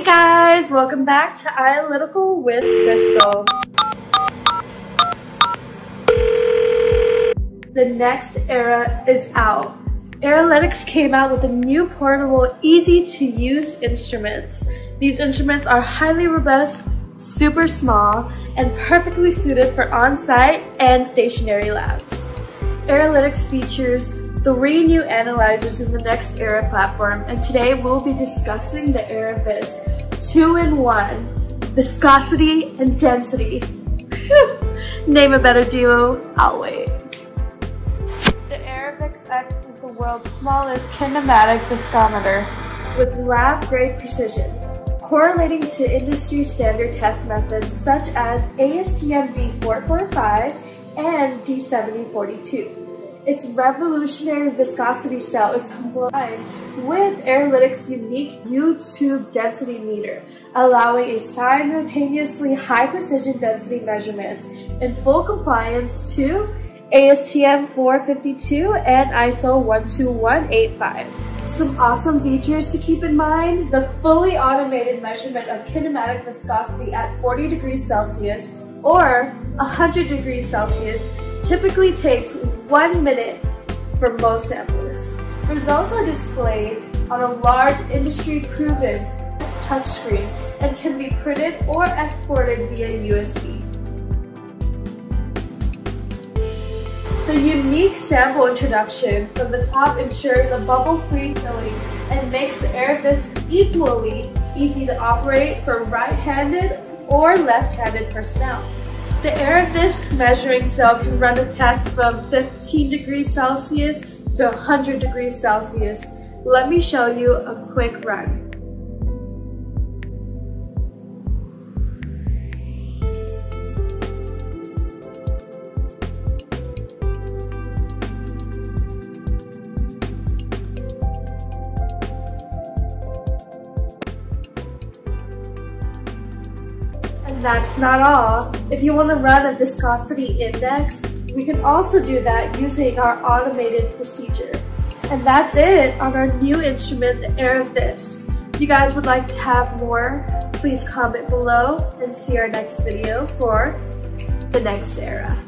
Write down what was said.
Hey guys, welcome back to Analytical with Crystal. The next era is out. eralytics came out with a new portable, easy to use instruments. These instruments are highly robust, super small, and perfectly suited for on-site and stationary labs. eralytics features three new analyzers in the Next Era platform, and today we'll be discussing the ERAVISC 2-in-1 viscosity and density. Name a better duo, I'll wait. The ERAVISC X is the world's smallest kinematic viscometer with lab-grade precision, correlating to industry standard test methods such as ASTM D445 and D7042. Its revolutionary viscosity cell is combined with eralytics' unique U-tube density meter, allowing a simultaneously high precision density measurements in full compliance to ASTM 452 and ISO 12185. Some awesome features to keep in mind, the fully automated measurement of kinematic viscosity at 40 degrees Celsius or 100 degrees Celsius typically takes one minute for most samples. Results are displayed on a large industry-proven touchscreen and can be printed or exported via USB. The unique sample introduction from the top ensures a bubble-free filling and makes the ERAVISC equally easy to operate for right-handed or left-handed personnel. The air of this measuring cell can run a test from 15 degrees Celsius to 100 degrees Celsius. Let me show you a quick run. That's not all. If you want to run a viscosity index, we can also do that using our automated procedure. And that's it on our new instrument, the ERAVISC. If you guys would like to have more, please comment below and see our next video for the next era.